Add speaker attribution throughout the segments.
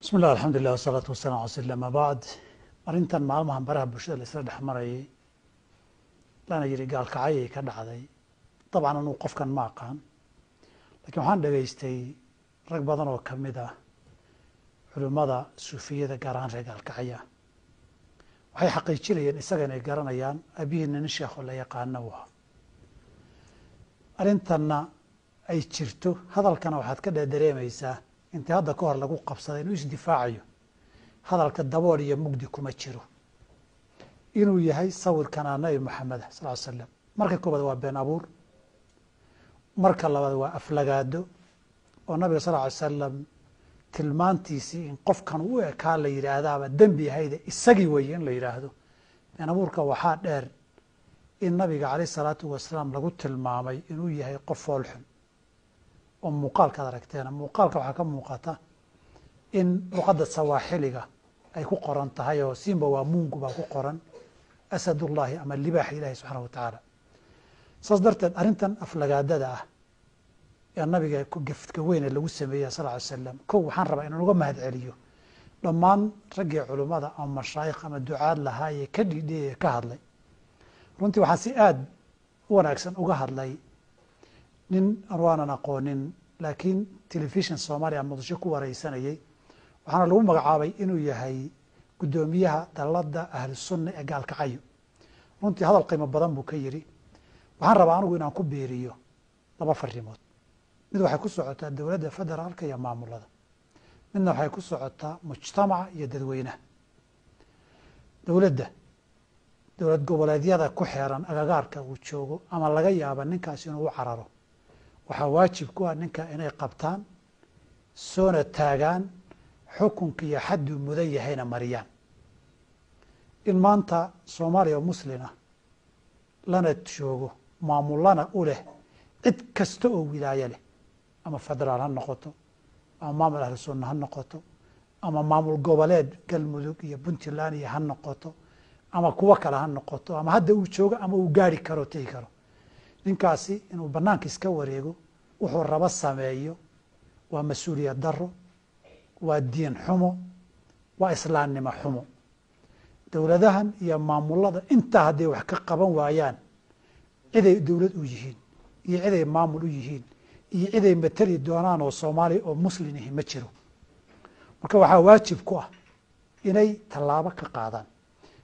Speaker 1: bismi llah alxamdulilah wasalaatu wasalam ala sl ama bacd arrintan maalmahan baraha bulshada la isla dhex marayay lana yidhi gaalkacayay ka dhacday. Dabcan anuu qofkan ma aqaan. Lakiin waxaan dhegaystay rag badan oo ka mid ah culimmada suufiyada gaar reer gaalkacaya waxay xaqiijinayeen isaga inay garanayaan abihiina nin sheekho la yaqaana u ahaa. Arrintanna ay jirto hadalkana waxaad ka dhadareemaysaa intii hadda ka hor lagu qabsaday inuu isdifaacayo hadalka dabool iyo mugdi kuma jiro. Inuu yahay sawirkana nabi maxamed sal l slam marka koobaad waa been abuur. Marka labaad waa aflagaado oo nabiga sal ly salam tilmaantiisii in qofkan u ekaa la yidhaahdaaba dembi ahayde isagii weeye in la yidhaahdo been abuurka waxaa dheer in nabiga caleyh salaatu wasalaam lagu tilmaamay inuu yahay qof foolxun oo muuqaalkaad aragteena muuqaalka waxaa ka muuqata in luqadda sawaaxiliga ay ku qoran tahay oo simba waa mungu baa ku qoran asadullahi ama libaaxa ilahi subxaana wa tacaala. Saas darteed arrintan aflagaadada ah ee nabiga gefka weyne lagu sameeya sal ly slam kow waxaan rabaa inaan uga mahad celiyo dhammaan raggii culimmada ama mashaayikh ama ducaad lahaa ee ka dhidhiye ka hadlay. Runtii waxaa si aada u wanaagsan uga hadlay nin waanan aqoonin laakiin telefishon soomaaliya muqdisho ku wareysanayay. Waxaana lagu magacaabay inuu yahay guddoomiyaha dalada ahlusunna ee gaalkacayo runtii hadal qiimo badan buu ka yidhi. Waxaan rabaa anigu inaan ku biiriyo laba farimood. Mid waxay ku socotaa dowladda federaalka iyo maamulada. Midna waxay ku socotaa mujtamaca iyo dadweynaha. Dowladda dowlad goboleedyada ku xeeran agagaarka uu joogo ama laga yaaba ninkaas inuu u cararo waxaa waajib ku ah ninka inay qabtaan soona taagaan xukunka iyo xadduu mudan yahayna mariyaan. In maanta soomaaliya muslina lana joogo maamulana u leh cid kasta oo wilaayo leh ama federaal ha noqoto ama maamul ahlu sunna ha noqoto ama maamul goboleed galmudug iyo puntland iyo ha noqoto ama kuwo kale ha noqoto ama hadda uu joogo ama uu gaari karo tegi karo. Ninkaasi inuu banaanka iska wareego wuxuu rabo sameeyo waa mas'uuliyad daro waa diin xumo waa islaamnimo xumo. Dowladahan iyo maamulada intaa hadday wax ka qaban waayaan ciday dowlad u yihiin iyo ciday maamul u yihiin iyo ciday mateli doonaan oo soomaaliya oo muslin ihi ma jiro. Marka waxaa waajib ku ah inay tallaabo ka qaadaan.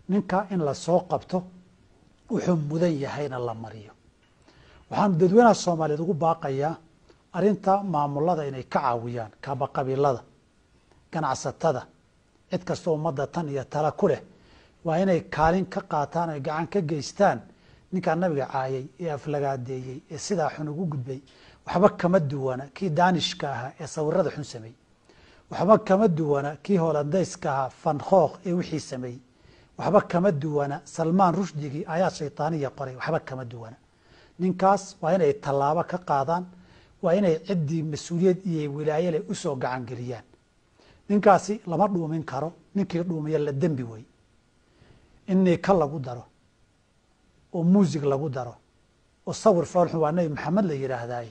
Speaker 1: Ninka in la soo qabto wuxuu mudan yahayna la mariyo waxaan dadweynaha soomaaliyeed ugu baaqayaa arrinta maamulada inay ka caawiyaan kaaba qabiilada ganacsatada cid kastoo ummadda tan iyo tala ku leh. Waa inay kaalin ka qaataan oy gacan ka geystaan ninkaa nabiga caayay ee aflagaadeeyey ee sidaa xun ugu gudbay. Waxba kama duwana kii daanishka ahaa ee sawirada xun sameeyey waxba kama duwana kii holandayska ahaa fankhookh ee wixii sameeyey waxba kama duwana salmaan rushdigii aayaad shaytaaniya qoray. Waxba kama duwana ninkaas waa inay tallaabo ka qaadaan waa inay ciddii mas'uuliyad iyo wilaayale u soo gacan geliyaan ninkaasi lama dhuumin karo ninkii dhuumiya la dembi wey in niika lagu daro oo muusig lagu daro oo sawir foolxun waa nabi maxamed la yidhaahdaay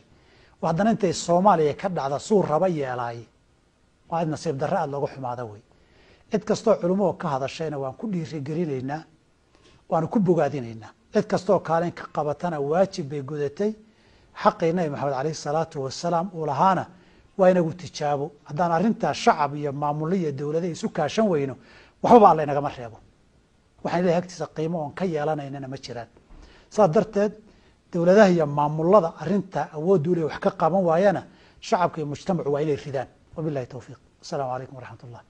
Speaker 1: haddana intay soomaaliya ka dhacda suu raba yeelaaye waa nasiib darre aada looga xumaada wey cid kastoo culummoo ka hadashayna waan ku dhiirigelinaynaa waanu ku bogaadinaynaa cid kastoo kaalin ka qabatana waajib bay gudatay xaqii nabi maxamed caleyhi salaatu wasalaam uu lahaana waa inagu tijaabo. Haddaan arrintaa shacab iyo maamulo iyo dowladda isu kaashan weyno waxbaba alla inagama reebo. Waxaan ilahay agtiisa qiimo oon ka yeelanaynana ma jiraan. Saas darteed dowladaha iyo maamulada arrintaa awooddu ule wax ka qaban waayana shacabka iyo mujtamacu waa inay ridaan. Wabilahi towfiiq assalaamu calaykum waraxmat ullah